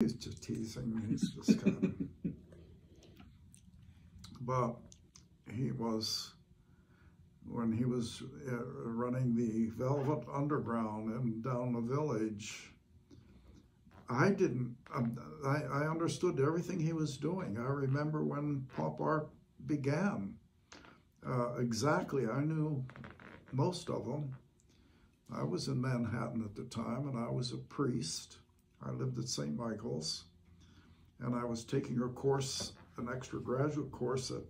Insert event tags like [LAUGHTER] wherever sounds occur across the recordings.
He's just teasing. me. He's just kind of. [LAUGHS] but he was, when he was uh, running the Velvet Underground and down the village, I didn't, um, I, I understood everything he was doing. I remember when pop art began. Uh, exactly, I knew most of them. I was in Manhattan at the time and I was a priest. I lived at St. Michael's and I was taking a course, an extra graduate course at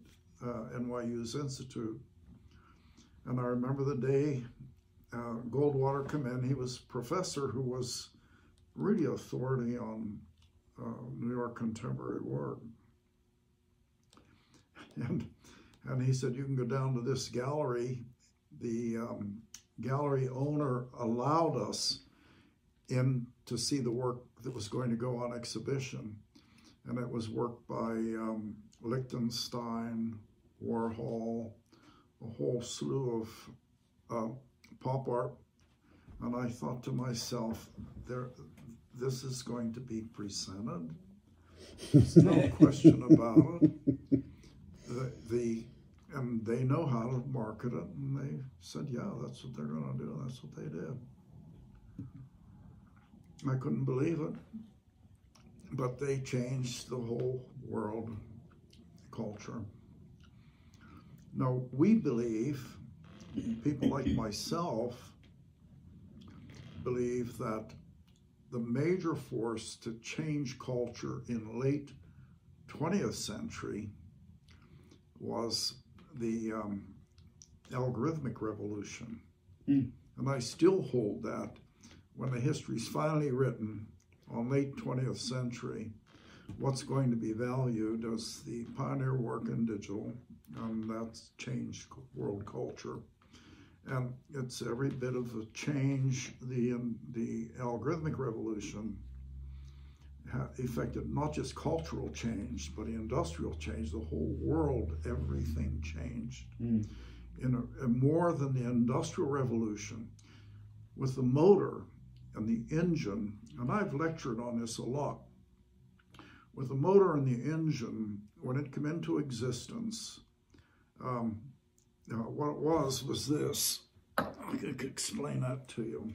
uh, NYU's Institute. And I remember the day uh, Goldwater came in, he was a professor who was really authority on uh, New York contemporary work. [LAUGHS] And, and he said, you can go down to this gallery. The um, gallery owner allowed us in to see the work that was going to go on exhibition. And it was work by um, Lichtenstein, Warhol, a whole slew of uh, pop art. And I thought to myself, there, this is going to be presented. There's no [LAUGHS] question about it. The, the, and they know how to market it, and they said, yeah, that's what they're going to do. That's what they did. I couldn't believe it, but they changed the whole world culture. Now, we believe, people like myself, believe that the major force to change culture in late 20th century was the um, algorithmic revolution. Mm. And I still hold that when the history is finally written on late 20th century, what's going to be valued as the pioneer work in digital, and that's changed world culture. And it's every bit of a change. The, um, the algorithmic revolution affected not just cultural change, but industrial change. The whole world, everything changed. Mm. In a, a more than the industrial revolution, with the motor and the engine, and I've lectured on this a lot, with the motor and the engine, when it came into existence, um, uh, what it was was this. I can explain that to you.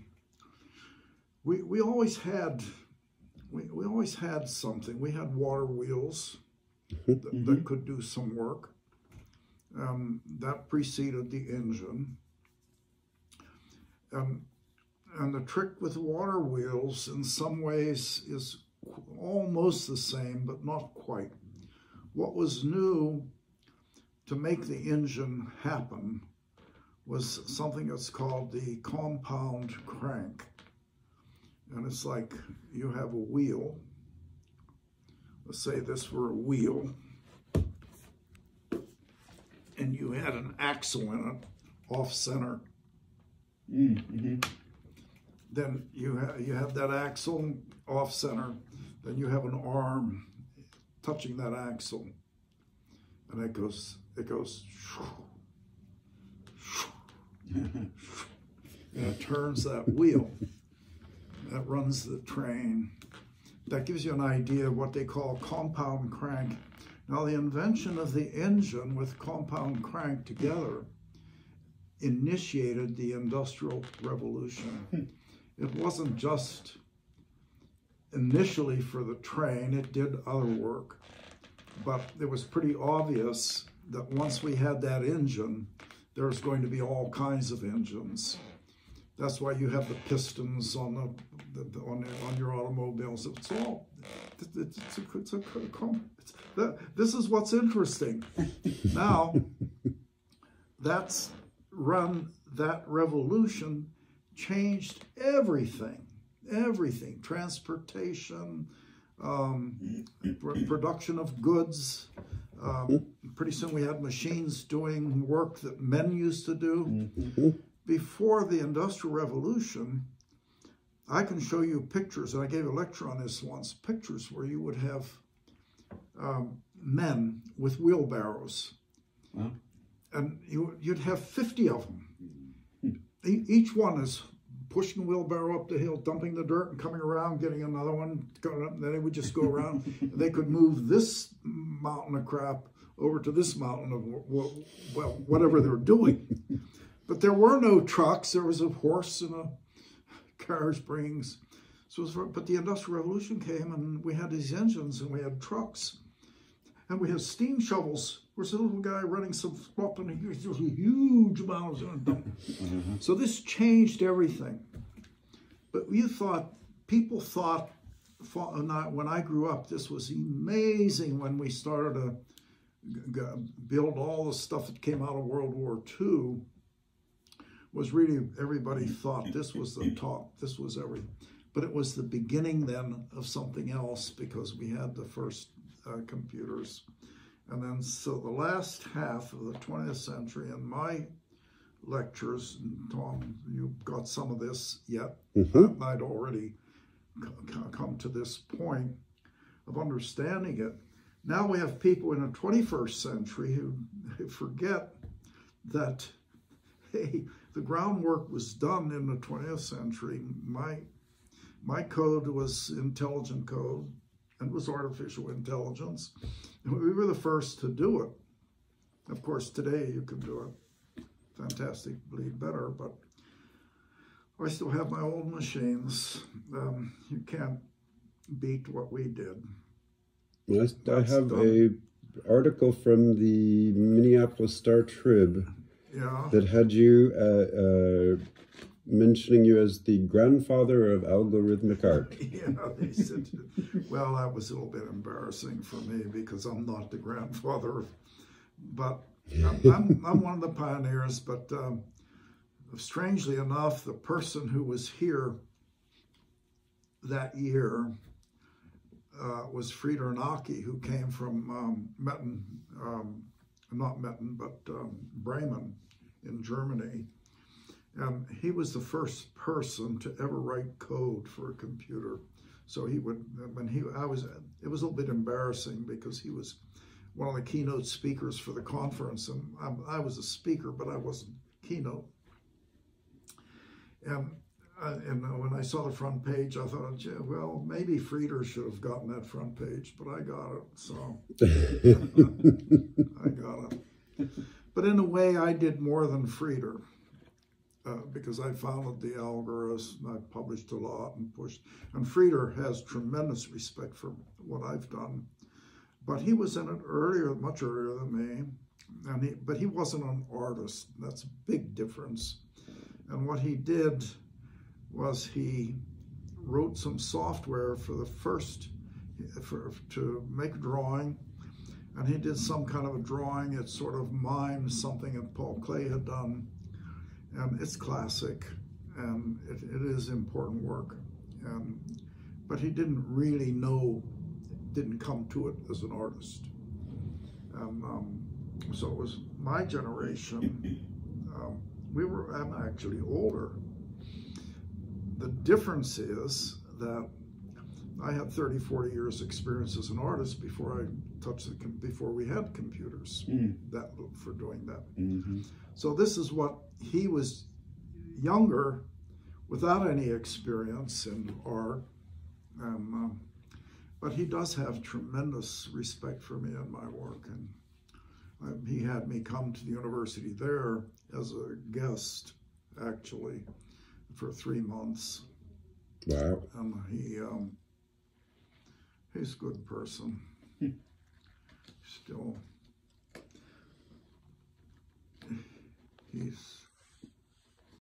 We, we always had we, we always had something. We had water wheels that, mm -hmm. that could do some work. Um, that preceded the engine. Um, and the trick with water wheels in some ways is almost the same, but not quite. What was new to make the engine happen was something that's called the compound crank. And it's like you have a wheel. Let's say this were a wheel. And you had an axle in it, off center. Mm -hmm. Then you, ha you have that axle off center. Then you have an arm touching that axle. And it goes, it goes, [LAUGHS] and it turns that wheel that runs the train. That gives you an idea of what they call compound crank. Now, the invention of the engine with compound crank together initiated the Industrial Revolution. [LAUGHS] It wasn't just initially for the train, it did other work, but it was pretty obvious that once we had that engine, there's going to be all kinds of engines. That's why you have the pistons on the, the, the on, on your automobiles. It's all it's, it's, a, it's, a, it's that, this is what's interesting. now, [LAUGHS] that's run that revolution changed everything, everything, transportation, um, pr production of goods. Um, pretty soon we had machines doing work that men used to do. Mm -hmm before the Industrial Revolution, I can show you pictures, and I gave a lecture on this once, pictures where you would have um, men with wheelbarrows. And you, you'd have 50 of them. Each one is pushing the wheelbarrow up the hill, dumping the dirt, and coming around, getting another one, up, then they would just go around. [LAUGHS] they could move this mountain of crap over to this mountain of well, whatever they're doing. But there were no trucks. There was a horse and a carriage brings. So, for, but the Industrial Revolution came, and we had these engines, and we had trucks, and we had steam shovels. Where's a little guy running some up and a huge amount of mm-hmm. So this changed everything. But you thought people thought when I grew up, this was amazing when we started to build all the stuff that came out of World War II was really, everybody thought this was the top, this was everything. But it was the beginning then of something else because we had the first uh, computers. And then, so the last half of the 20th century, in my lectures, and Tom, you got some of this yet, mm-hmm. I'd already come to this point of understanding it. Now we have people in the 21st century who forget that, [LAUGHS] hey, the groundwork was done in the 20th century. My, my code was intelligent code and was artificial intelligence. And we were the first to do it. Of course, today you can do it fantastically better, but I still have my old machines. Um, you can't beat what we did. Yes, I have a article from the Minneapolis Star Trib yeah. that had you uh, uh, mentioning you as the grandfather of algorithmic art. [LAUGHS] yeah, they said, well, that was a little bit embarrassing for me because I'm not the grandfather, but I'm, [LAUGHS] I'm, I'm one of the pioneers. But um, strangely enough, the person who was here that year uh, was Frieder Nake, who came from um, Metten, um, not Metten, but um, Bremen in Germany. And he was the first person to ever write code for a computer. So he would, when he, I was, it was a little bit embarrassing because he was one of the keynote speakers for the conference. And I, I was a speaker, but I wasn't keynote. And uh, and when I saw the front page, I thought, yeah, well, maybe Frieder should have gotten that front page, but I got it, so [LAUGHS] I got it. But in a way, I did more than Frieder uh, because I followed the algorithms, I published a lot and pushed. And Frieder has tremendous respect for what I've done, but he was in it earlier, much earlier than me. And he, but he wasn't an artist. That's a big difference. And what he did was he wrote some software for the first, for, to make a drawing. And he did some kind of a drawing. It sort of mimed something that Paul Klee had done. And it's classic, and it, it is important work. And, but he didn't really know, didn't come to it as an artist. And um, so it was my generation. Um, we were, I'm actually older the difference is that I had 30, 40 years experience as an artist before I touched the, before we had computers mm. that for doing that. Mm-hmm. So this is what he was younger without any experience in art. And, um, but he does have tremendous respect for me and my work. And um, he had me come to the university there as a guest, actually for three months. Wow. And he, um, he's a good person. Still, he's